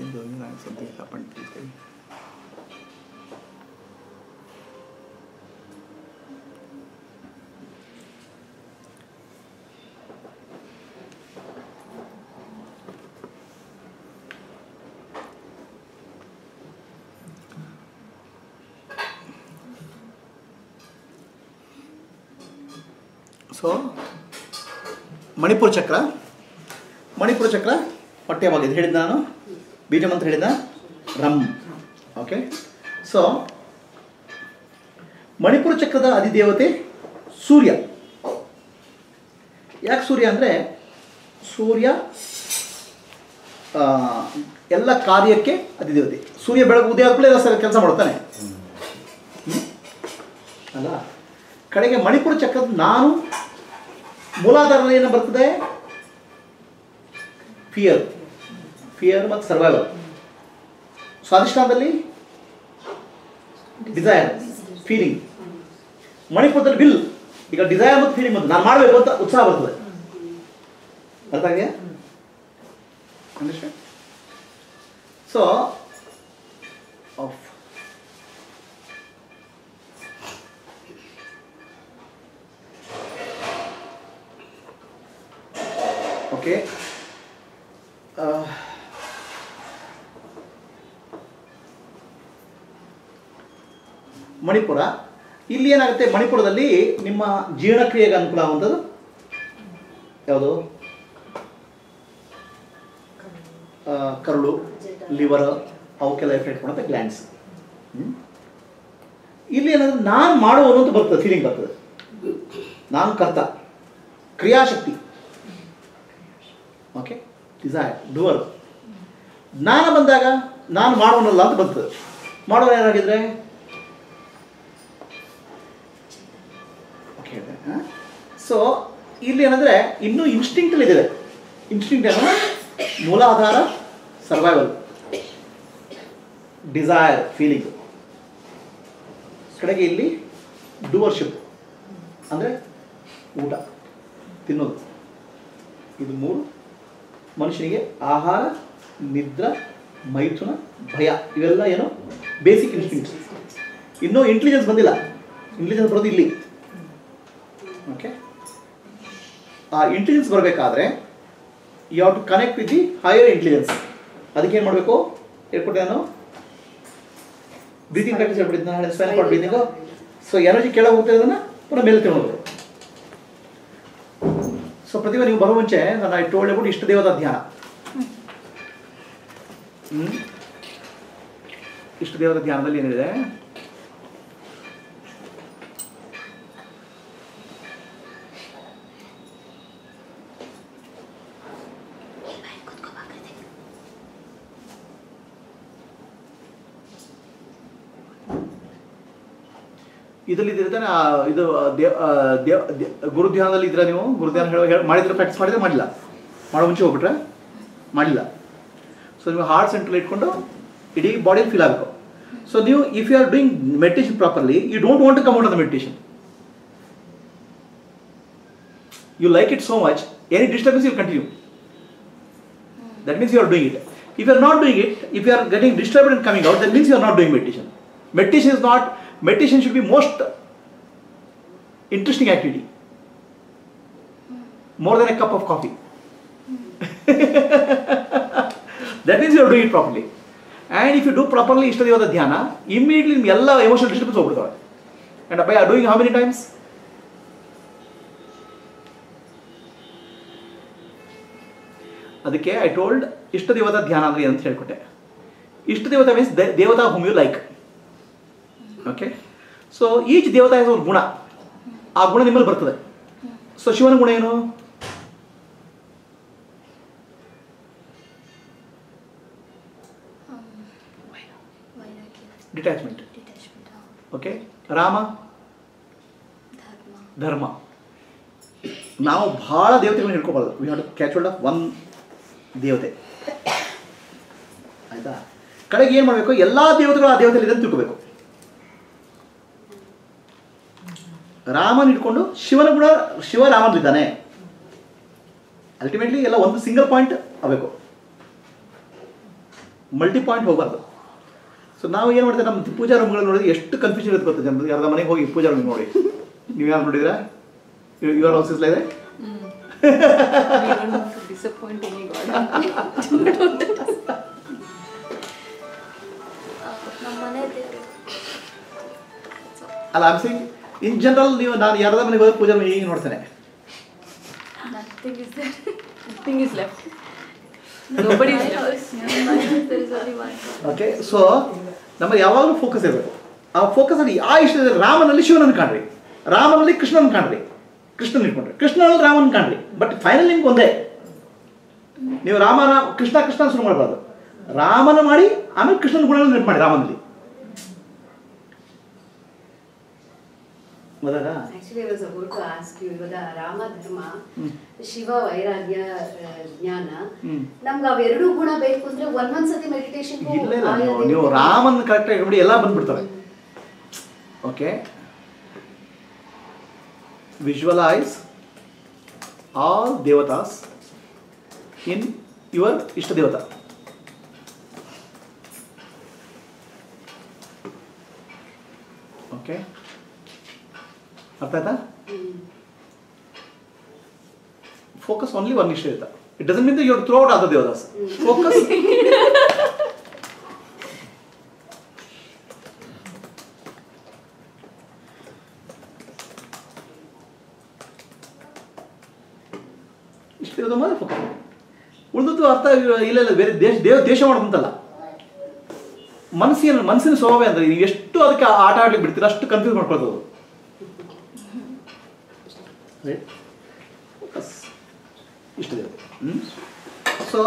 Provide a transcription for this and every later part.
Though you know, something happened to today. So Manipura chakra Manipura chakra ಪಠ್ಯವಾಗಿದೆ ಹೇಳಿದ್ದು ನಾನು ಬೀಜ ಅಂತ ಹೇಳಿದ ರಮ್ ಓಕೆ ಸೊ ಮಣಿಪುರ ಚಕ್ರದ ಅಧಿದೇವತೆ ಸೂರ್ಯ. ಯಾಕೆ ಸೂರ್ಯ ಅಂದರೆ ಸೂರ್ಯ ಎಲ್ಲ ಕಾರ್ಯಕ್ಕೆ ಅಧಿದೇವತೆ. ಸೂರ್ಯ ಬೆಳಗ್ಗೆ ಉದಯ ಎಲ್ಲ ಕೆಲಸ ಮಾಡ್ತಾನೆ ಅಲ್ಲ, ಕಡೆಗೆ ಮಣಿಪುರ ಚಕ್ರದ ನಾನು ಮೂಲಾಧಾರ ಏನು ಬರ್ತದೆ ಫಿಯರ್ ಫಿಯರ್ ಮತ್ತು ಸರ್ವೈವಲ್ ಸ್ವಾದಿಷ್ಟಾನದಲ್ಲಿ ಡಿಸೈರ್ ಫೀಲಿಂಗ್ ಮಣಿಪುರದಲ್ಲಿ ಬಿಲ್ ಈಗ ಡಿಸೈರ್ ಮತ್ತು ಫೀಲಿಂಗ್ ಬಂತು. ನಾನು ಮಾಡಬೇಕು ಅಂತ ಉತ್ಸಾಹ ಬರ್ತದೆ. ಅರ್ಥ ಆಗಿದೆಯಾ ಸೊ ಆಫ್ ಓಕೆ ಮಣಿಪುರ. ಇಲ್ಲಿ ಏನಾಗುತ್ತೆ? ಮಣಿಪುರದಲ್ಲಿ ನಿಮ್ಮ ಜೀರ್ಣಕ್ರಿಯೆಗೆ ಅನುಕೂಲ ಆಗುವಂಥದ್ದು? ಯಾವುದು? ಕರುಳು, ಲಿವರ್, ಅವಕ್ಕೆಲ್ಲ ಎಫೆಕ್ಟ್ ಮಾಡುತ್ತೆ ಗ್ಲ್ಯಾಂಡ್ಸ್. ಇಲ್ಲಿ ಏನಂದ್ರೆ ನಾನು ಮಾಡುವನು ಅಂತ ಬರ್ತದೆ ಫೀಲಿಂಗ್ ಬರ್ತದೆ. ನಾನು ಕರ್ತ. ಕ್ರಿಯಾಶಕ್ತಿ. ಓಕೆ ಡಿಸೈರ್ ಡುವರ್ ನಾನು ಬಂದಾಗ ನಾನು ಮಾಡೋನಲ್ಲ ಅಂತ ಬರ್ತದೆ. ಮಾಡೋರು ಏನಾಗಿದ್ರೆ ಸೊ ಇಲ್ಲಿ ಏನಂದ್ರೆ ಇನ್ನೂ ಇನ್ಸ್ಟಿಂಕ್ಟಲ್ಲಿ ಇದೆ. ಇನ್ಸ್ಟಿಂಕ್ಟ್ ಏನೋ ಮೂಲಾಧಾರ ಸರ್ವೈವಲ್ ಡಿಸೈರ್ ಫೀಲಿಂಗ್ ಕಡೆಗೆ ಇಲ್ಲಿ ಡೂವರ್ಶಿಪ್ ಅಂದರೆ ಊಟ, ತಿನ್ನೋದು. ಇದು ಮೂರು. ಮನುಷ್ಯನಿಗೆ ಆಹಾರ, ನಿದ್ರ, ಮೈಥುನ, ಭಯ. ಇವೆಲ್ಲ ಏನು? ಬೇಸಿಕ್ ಇನ್ಸ್ಟಿಂಕ್ಟ್ಸ್ ಇನ್ನೂ ಇಂಟೆಲಿಜೆನ್ಸ್ ಬಂದಿಲ್ಲ. ಇಂಟೆಲಿಜೆನ್ಸ್ ಬರೋದು ಇಲ್ಲಿ. ಓಕೆ ಆ ಇಂಟೆಲಿಜೆನ್ಸ್ ಬರಬೇಕಾದ್ರೆ you have to connect with the higher intelligence ಅದಕ್ಕೆ ಏನು ಮಾಡಬೇಕು? ಹೇಳ್ಕೊಟ್ಟೆ ನಾನು? ಬ್ರೀತಿಂಗ್ ಪ್ರಾಕ್ಟೀಸ್ ಹೇಳ್ಬಿಟ್ಟಿದ್ದೆ ಮಾಡಿ ಬ್ರೀತಿಂಗು ಸೊ ಎನರ್ಜಿ ಕೆಳಗೆ ಹೋಗ್ತಾ ಇದನ್ನು ಪುನಃ ಮೇಲೆ ತಗೊಂಡು ಸೊ ಪ್ರತಿಭೆ, ನೀವು ಬರೋ ಮುಂಚೆ ನಾನು ಟೋಲ್ಡ್ ಅಬೌಟ್ ಇಷ್ಟ ದೇವತಾ ಧ್ಯಾನ. ಇಷ್ಟ ದೇವರ ಧ್ಯಾನದಲ್ಲಿ ಏನಿದೆ? ಇದರಲ್ಲಿ ಇದ್ರೆ ಇದು ಗುರುಧ್ಯಾನದಲ್ಲಿ ಇದ್ರೆ ನೀವು? ಗುರುಧ್ಯಾನ ಮಾಡಿದ್ರೆ ಪ್ರಾಕ್ಟಿಸ್ ಮಾಡಿದ್ರೆ ಮಾಡಿಲ್ಲ. ಮಾಡೋ ಮುಂಚೆ ಹೋಗ್ಬಿಟ್ರೆ ಮಾಡಿಲ್ಲ. ಸೊ ನೀವು ಹಾರ್ಟ್ ಸೆಂಟ್ರಲ್ ಇಟ್ಕೊಂಡು ಇಡೀ ಬಾಡಿ ಫೀಲ್ ಆಗಬೇಕು. ಸೊ ನೀವು if you are doing meditation properly you don't want to come out of meditation you like it so much any disturbance you continue that means you are doing it if you are not doing it if you are getting disturbed in coming out that means you are not doing meditation meditation is not meditation should be most interesting activity. More than a cup of coffee. that means you are doing it properly. And if you do properly Ishtadevata Dhyana, immediately all emotional disturbance ಹೋಗ್ಬಿಡ್ತವೆ. And by doing how many times? ಅದಕ್ಕೆ I told ಇಷ್ಟ ದೇವತಾ ಧ್ಯಾನ ಅಂದ್ರೆ ಅಂತ ಹೇಳ್ಕೊಟ್ಟೆ ಇಷ್ಟ ದೇವತಾ means ದೇವತಾ ಹುಮ್ you like okay so each ದೇವತಾ ಒಂದು ಗುಣ ಆ ಗುಣ ನಿಮ್ಮಲ್ಲಿ ಬರ್ತದೆ. ಸೊ ಶಿವನ ಗುಣ ಏನು? Detachment okay Rama? ಧರ್ಮ. ನಾವು ಬಹಳ ದೇವತೆಗಳನ್ನ ಹಿಡ್ಕೋಬಾರ್ದು. We have to catch hold one ದೇವತೆ. ಆಯ್ತಾ? ಕಡೆಗೆ ಏನು ಮಾಡಬೇಕು? ಎಲ್ಲ ದೇವತೆಗಳು ಆ ದೇವತೆಯಲ್ಲಿ ಅಂತ ತಿಳ್ಕೋಬೇಕು. ರಾಮನ್ ಇಟ್ಕೊಂಡು ಶಿವನ ಕೂಡ ಶಿವ ರಾಮನಲ್ಲಿದ್ದಾನೆ ಅಲ್ಟಿಮೇಟ್ಲಿ ಎಲ್ಲ ಒಂದು ಸಿಂಗಲ್ ಪಾಯಿಂಟ್ ಆಗಬೇಕು. ಮಲ್ಟಿ ಪಾಯಿಂಟ್ ಹೋಗಬಾರ್ದು. ಸೊ ನಾವು ಏನು ಮಾಡ್ತೇವೆ ನಮ್ಮ ಪೂಜಾ ರೂಮ್ಗಳು ನೋಡಿದ್ರೆ ಎಷ್ಟು ಕನ್ಫ್ಯೂಷನ್ ಇರುತ್ತೆ ಗೊತ್ತಾ ಜನರಿಗೆ? ಯಾರ್ದ ಮನೆಗೆ ಹೋಗಿ ಪೂಜಾ ರೂಮ್ ನೋಡಿ. ನೀವು ಯಾರು ನೋಡಿದ್ರಾ ಯುವರ್ ಹೌಸ್ ಇಸ್ ಇದೆ ಅಲ್ಲ ನಮ್ಮ ಸಿಂಗ್ ಇನ್ ಜನರಲ್ ನೀವು ನಾನು ಯಾರದ ಮನೆಗೆ ಹೋದ್ರೆ ಪೂಜೆ ಹೀಗೆ ನೋಡ್ತೇನೆ. ಓಕೆ ಸೊ ನಮ್ಮ ಯಾವಾಗಲೂ ಫೋಕಸ್ ಇರಬೇಕು. ಆ ಫೋಕಸ್ ಅಲ್ಲಿ ಆ ಇಷ್ಟ ರಾಮನಲ್ಲಿ ಶಿವನನ್ನು ಕಾಣ್ರಿ. ರಾಮನಲ್ಲಿ ಕೃಷ್ಣನ ಕಾಣ್ರಿ. ಕೃಷ್ಣನ್ ಇಟ್ಕೊಂಡ್ರಿ. ಕೃಷ್ಣನಲ್ಲಿ ರಾಮನ್ ಕಾಣ್ರಿ. ಬಟ್ ಫೈನಲ್ ನಿಮ್ಗೆ ಒಂದೇ. ನೀವು ರಾಮನ ಕೃಷ್ಣ ಕೃಷ್ಣ ಶುರು ಮಾಡಬಾರ್ದು. ರಾಮನ ಮಾಡಿ ಆಮೇಲೆ ಕೃಷ್ಣನ ಗುಣಗಳನ್ನು ನೆನಪು ಮಾಡಿ ರಾಮನಲ್ಲಿ. Actually was about to ask you ಇವಾಗ ರಾಮ ಧರ್ಮ ಶಿವ ವೈರಾಗ್ಯ ಜ್ಞಾನ. ನಮ್ಗೆ ಅವೆರಡೂ ಗುಣ ಬೇಕು ಅಂದ್ರೆ ಒಂದೊಂದ್ ಸತಿ ಮೆಡಿಟೇಷನ್ ನೀವು ರಾಮನ್ ಕರೆಕ್ಟಾಗಿ ನೋಡಿ ಎಲ್ಲ ಬಂದ್ಬಿಡ್ತವೆ. ಓಕೆ ವಿಜುವಲೈಸ್ ಆಲ್ ದೇವತಾಸ್ ಇನ್ ಯುವರ್ ಇಷ್ಟ ದೇವತಾ. ಓಕೆ ಅರ್ಥ ಆಯ್ತಾ ಫೋಕಸ್ ಓನ್ಲಿ ಒನ್ ಇಷ್ಟ ಇರ್ತಾ it doesn't mean your throw out other Devdas focus ಇಷ್ಟಿರೋದು ಮಾತ್ರ ಫೋಕಸ್ ಉಳಿದದ್ದು ಅರ್ಥ ಇಲ್ಲ ಇಲ್ಲ, ಬೇರೆ ದೇಶ, ದೇವ ದೇಶ ಮಾಡೋದಂತಲ್ಲ ಮನಸ್ಸಿನ ಮನಸ್ಸಿನ ಸ್ವಭಾವ ಅಂದ್ರೆ ನೀವು ಎಷ್ಟು ಅದಕ್ಕೆ ಆಟ ಆಡ್ಲಿಕ್ಕೆ ಬಿಡ್ತೀರ ಅಷ್ಟು ಕನ್ಫ್ಯೂಸ್ ಮಾಡ್ಕೊಳ್ತದೆ ಫೋಕಸ್ ಇಷ್ಟಿದೆ ಸೊ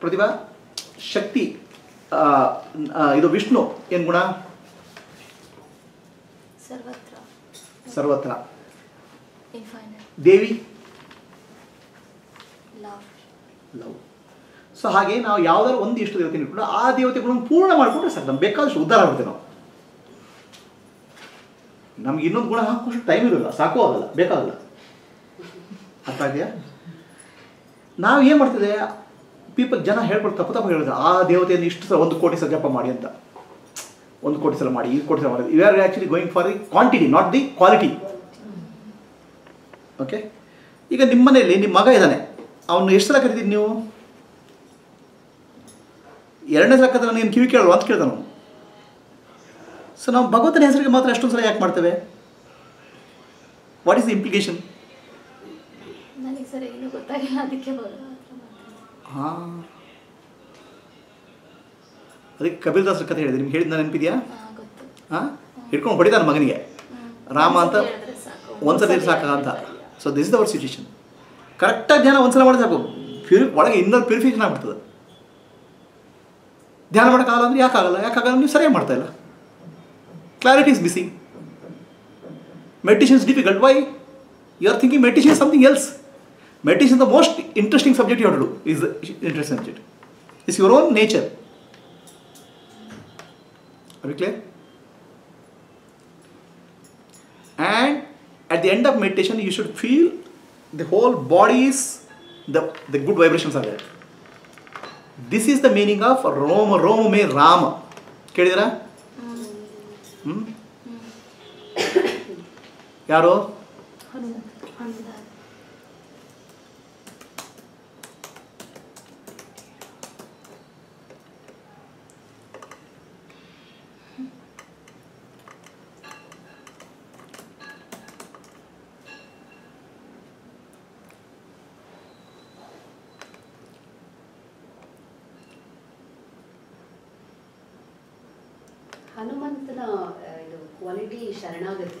ಪ್ರತಿಭಾ ಶಕ್ತಿ ಇದು ವಿಷ್ಣು ಏನು ಗುಣ? ಸರ್ವತ್ರ. ದೇವಿ? ಲವ್ ಲವ್ ಸೊ ಹಾಗೆ ನಾವು ಯಾವ್ದಾದ್ರು ಒಂದು ಇಷ್ಟು ದೇವತೆ ಇಟ್ಕೊಂಡು ಆ ದೇವತೆಗಳನ್ನು ಪೂರ್ಣ ಮಾಡಿಕೊಂಡ್ರೆ ಸರ್ ನಮ್ಗೆ ಬೇಕಾದಷ್ಟು ಉದ್ಧಾರ ಆಗುತ್ತೆ ನಾವು. ನಮ್ಗೆ ಇನ್ನೊಂದು ಗುಣ ಹಾಕೋಷ್ಟು ಟೈಮ್ ಇರೋಲ್ಲ, ಸಾಕು ಆಗಲ್ಲ, ಬೇಕಾಗಲ್ಲ. ಅರ್ಥ ಆಗಿದೆಯಾ ನಾವು ಏನು ಮಾಡ್ತಿದ್ದೆ ಪೀಪಲ್ ಜನ ಹೇಳ್ಕೊಡ್ತಾ ತಪ್ಪು ತಪ್ಪು ಹೇಳಿದ್ರೆ, ಆ ದೇವತೆಯನ್ನು ಇಷ್ಟು ಸಲ ಒಂದು ಕೋಟಿ ಸಲ ಜಪ ಮಾಡಿ ಅಂತ. ಒಂದು ಕೋಟಿ ಸಲ ಮಾಡಿ, ಈ ಕೋಟಿ ಸಲ ಮಾಡಿ. You are actually going for the quantity not the quality okay ಈಗ ನಿಮ್ಮ ಮನೆಯಲ್ಲಿ ನಿಮ್ಮ ಮಗ ಇದ್ದಾನೆ. ಅವನು ಎಷ್ಟು ಸಲ ಕರಿತೀನಿ ನೀವು? ಎರಡನೇ ಸಲ ಕರೆದ್ರೆ ನೀನು ಕಿವಿ ಕೇಳಲ್ವ ಅಂತ ಕೇಳ್ತಾನೆ ಸೊ ನಾವು ಭಗವಂತನ ಹೆಸರಿಗೆ ಮಾತ್ರ ಅಷ್ಟೊಂದು ಸಲ ಯಾಕೆ ಮಾಡ್ತೇವೆ? ವಾಟ್ ಈಸ್ ದ ಇಂಪ್ಲಿಕೇಶನ್ ಅದಕ್ಕೆ ಹಾಂ. ಅದಕ್ಕೆ ಕಬೀರ್ ದಾಸರ ಕಥೆ ಹೇಳಿದೆ ನಿಮ್ಗೆ ಹೇಳಿದ ನೆನಪಿದೆಯಾ? ಹಾ ಹಿಡ್ಕೊಂಡು ಹೊಡಿತಾನೆ ಮಗನಿಗೆ. ರಾಮ ಅಂತ ಒಂದ್ಸಲ ಸಾಕು. ಅಂತ. So this is our situation ಕರೆಕ್ಟಾಗಿ ಧ್ಯಾನ ಒಂದ್ಸಲ ಮಾಡಿದ್ರೆ ಸಾಕು. ಪ್ಯೂರಿ ಒಳಗೆ ಇನ್ನೊಂದು ಪ್ಯೂರಿಫಿಕೇಶನ್ ಆಗ್ಬಿಡ್ತದೆ. ಧ್ಯಾನ ಮಾಡೋಕ್ಕಾಗಲ್ಲ ಅಂದ್ರೆ ಯಾಕಾಗಲ್ಲ? ಯಾಕಾಗಲ್ಲ ನೀವು ಸರಿಯಾಗಿ ಮಾಡ್ತಾ ಇಲ್ಲ. Clarity is missing meditation is difficult why you are thinking meditation is something else meditation the most interesting subject you to is interesting subject is your own nature Are we clear? And at the end of meditation, you should feel the whole body is the, the good vibrations are there. This is the meaning of Roma, Roma me Rama. ಕೇಳಿದಿರಾ 야로 हनुमंत ಯಾರು ಹನುಮಾನ್. ಹನುಮಂತನ ಆ, ಇದು quality ಶರಣಾಗತಿ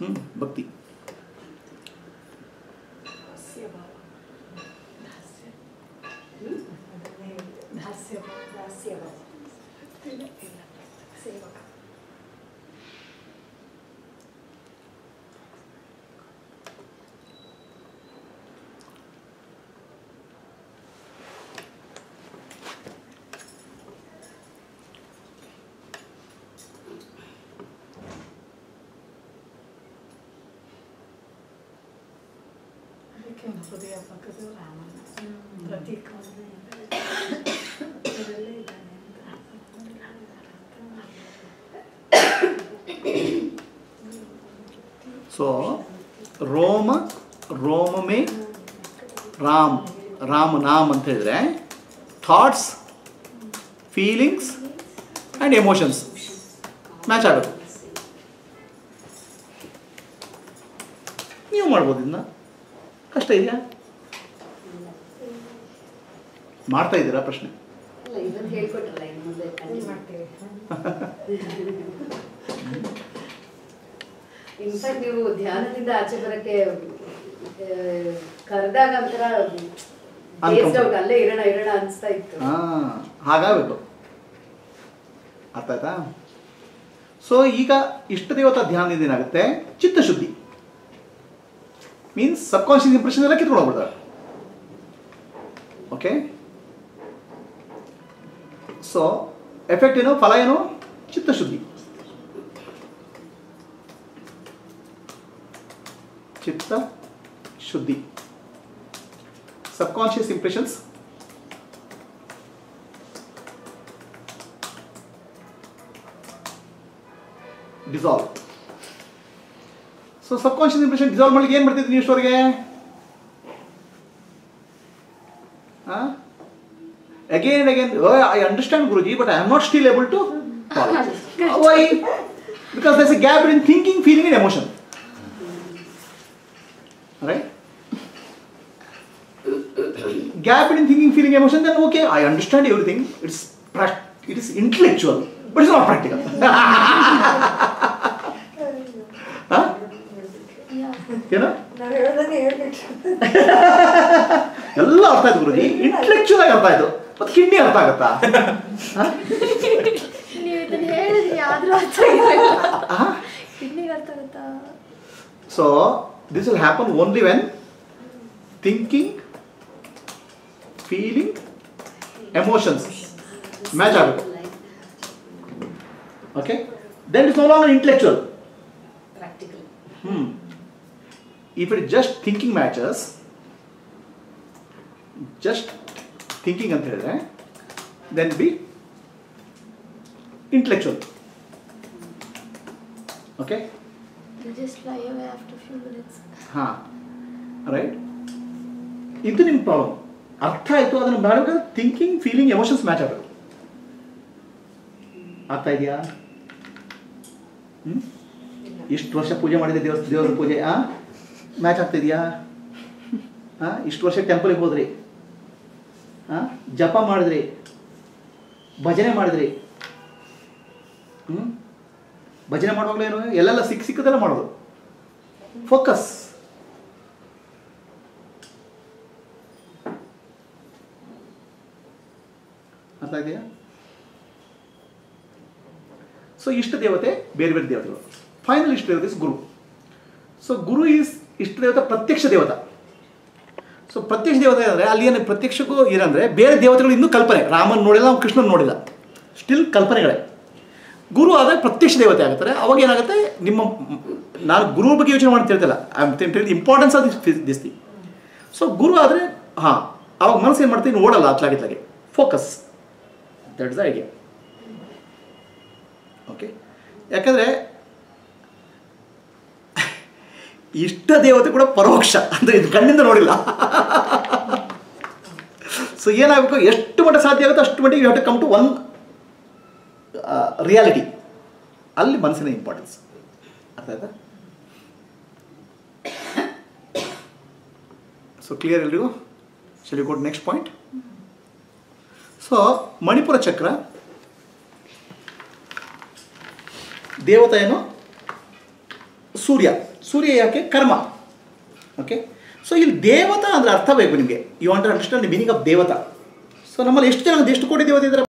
ಹ್ಮ್ ಭಕ್ತಿ ಅದಕ್ಕೆ ಹೃದಯ ಪಕ್ಕದ ರಾಮನ ಪ್ರತೀಕವನ್ನು ಪಕ್ಕದಲ್ಲೇ ಇದ್ದಾನೆ ಅಂತ ಸೊ ರೋಮ ರೋಮಮೇ ರಾಮ್ ರಾಮ್ ನಾಮ್ ಅಂತ ಹೇಳಿದ್ರೆ thoughts feelings and emotions match ಆಗುತ್ತೆ ನೀವು ಮಾಡ್ಬೋದು ಇದನ್ನ. ಕಷ್ಟ ಇದೆಯಾ? ಮಾಡ್ತಾ ಇದ್ದೀರಾ ಪ್ರಶ್ನೆ. ಇನ್ಫ್ಯಾಕ್ಟ್ ನೀವು ಧ್ಯಾನದಿಂದ ಆಚೆ ಬರಕ್ಕೆ ಕರೆದಾಗ ಒಂಥರ ಅಲ್ಲೇ ಇರೋಣ ಇರೋಣ ಅನಿಸ್ತಾ ಇತ್ತು. ಹಾಂ ಹಾಗಾಗಬೇಕು ಅರ್ಥ ಆಯ್ತಾ? ಸೊ ಈಗ ಇಷ್ಟ ದೇವತಾ ಧ್ಯಾನದಿಂದ ಏನಾಗುತ್ತೆ? ಚಿತ್ತಶುದ್ಧಿ. ಮೀನ್ಸ್ ಸಬ್ಕಾನ್ಷಿಯಸ್ ಇಂಪ್ರೆಷನ್ ಎಲ್ಲ ಕಿತ್ಕೊಂಡು ಹೋಗ್ಬಿಡ್ತಾರೆ ಓಕೆ ಸೊ ಎಫೆಕ್ಟ್ ಏನು ಫಲ ಏನು ಚಿತ್ತಶುದ್ಧಿ ಚಿತ್ತ ಶುದ್ಧಿ subconscious impressions dissolve so subconscious impression dissolve ಮಾಡ್ಲಿಕ್ಕೆ ಏನು ಮಾಡ್ತಿದ್ರಿ ನೀವು ಇಷ್ಟವರೆಗೆ again and again I understand Guruji but I am not still able to why because there's a gap in thinking feeling and emotion right gap in thinking, feeling, emotion, then okay, I understand everything. It's prac- it is intellectual, but it's not practical. ಏನೋ ಎಲ್ಲ ಅರ್ಥ ಆಯ್ತು ಗುರುಜಿ. Intellectual ಆಗಿ ಅರ್ಥ ಆಯ್ತು. ಮತ್ತೆ kidney ಅರ್ಥ ಆಗತ್ತಾ? So this will happen only when thinking feeling emotions match ಆಗಬೇಕು okay then it's no long intellectual practical Hmm. If it just thinking matches, just thinking ಅಂತ ಹೇಳಿದ್ರೆ then be intellectual okay You just fly away after few minutes. ಹಾಂ. Right ಇದು ನಿಮ್ಮ problem ಅರ್ಥ ಆಯಿತು ಅದನ್ನು ಮಾಡಬೇಕಾದ್ರೆ ಥಿಂಕಿಂಗ್ ಫೀಲಿಂಗ್ ಎಮೋಷನ್ಸ್ ಮ್ಯಾಚ್ ಆಗಬೇಕು ಅರ್ಥ ಇದೆಯಾ? ಹ್ಞೂ ಇಷ್ಟು ವರ್ಷ ಪೂಜೆ ಮಾಡಿದೆ ದೇವಸ್ ದೇವರ ಪೂಜೆ ಆ? ಮ್ಯಾಚ್ ಆಗ್ತಿದೆಯಾ? ಹಾಂ ಇಷ್ಟು ವರ್ಷ ಟೆಂಪಲ್ಗೆ ಹೋದ್ರಿ. ಹಾಂ ಜಪ ಮಾಡಿದ್ರಿ. ಭಜನೆ ಮಾಡಿದ್ರಿ. ಹ್ಞೂ ಭಜನೆ ಮಾಡುವಾಗಲೂ ಏನು? ಎಲ್ಲೆಲ್ಲ ಸಿಕ್ಕ ಸಿಕ್ಕದೆಲ್ಲ ಮಾಡೋದು. ಫೋಕಸ್ ಅರ್ಥ ಇದೆಯಾ ಸೊ ಇಷ್ಟ ದೇವತೆ, ಬೇರೆ ಬೇರೆ ದೇವತೆಗಳು. ಫೈನಲ್ ಇಷ್ಟ ದೇವತೆ ಗುರು ಸೊ ಗುರು ಈಸ್ ಇಷ್ಟ ದೇವತಾ ಪ್ರತ್ಯಕ್ಷ ದೇವತ. ಸೊ ಪ್ರತ್ಯಕ್ಷ ದೇವತೆ ಅಂದರೆ ಅಲ್ಲಿ ಏನು ಪ್ರತ್ಯಕ್ಷಕ್ಕೂ ಏನಂದರೆ ಬೇರೆ ದೇವತೆಗಳು ಇನ್ನೂ ಕಲ್ಪನೆ. ರಾಮನ್ ನೋಡಿಲ್ಲ ನಾವು ಕೃಷ್ಣನ ನೋಡಿಲ್ಲ. ಸ್ಟಿಲ್ ಕಲ್ಪನೆಗಳೇ. ಗುರು ಆದರೆ ಪ್ರತ್ಯಕ್ಷ ದೇವತೆ ಆಗುತ್ತಾರೆ ಅವಾಗ ಏನಾಗುತ್ತೆ? ನಿಮ್ಮ ನಾನು ಗುರು ಬಗ್ಗೆ ಯೋಚನೆ ಮಾಡ್ತಾ am importance of this thing so ಗುರು ಆದರೆ, ಹಾಂ, ಅವಾಗ ಮನಸ್ಸು ಏನು ಮಾಡ್ತೀನಿ ಓಡಲ್ಲ ಅತ್ಲಾಗಿತ್ಲಾಗೆ focus that's the idea okay ಯಾಕಂದರೆ ಇಷ್ಟ ದೇವತೆ ಕೂಡ ಪರೋಕ್ಷ ಅಂದರೆ ಇದು ಕಣ್ಣಿಂದ ನೋಡಿಲ್ಲ. ಸೊ ಏನಾಗಬೇಕು? ಎಷ್ಟು ಮಟ್ಟ ಸಾಧ್ಯ ಆಗುತ್ತೆ ಅಷ್ಟು ಮಟ್ಟಿಗೆ you have to come to one reality ಅಲ್ಲಿ ಮನಸ್ಸಿನ ಇಂಪಾರ್ಟೆನ್ಸ್ ಅರ್ಥ ಆಯ್ತಾ? ಸೊ ಕ್ಲಿಯರ್ ಎಲ್ರಿಗೂ? Shall we go to next point so Manipura chakra. ದೇವತೆ ಏನು? ಸೂರ್ಯ. ಸೂರ್ಯ ಯಾಕೆ ಕರ್ಮ? ಓಕೆ ಸೊ ಇಲ್ಲಿ ದೇವತಾ ಅಂದರೆ ಅರ್ಥ ಬೇಕು ನಿಮಗೆ. You under understand the meaning of ದೇವತಾ. ಸೊ ನಮ್ಮಲ್ಲಿ ಎಷ್ಟು ಜನ ಎಷ್ಟು ಕೋಟಿ ದೇವತೆ ಇದ್ದಾರೆ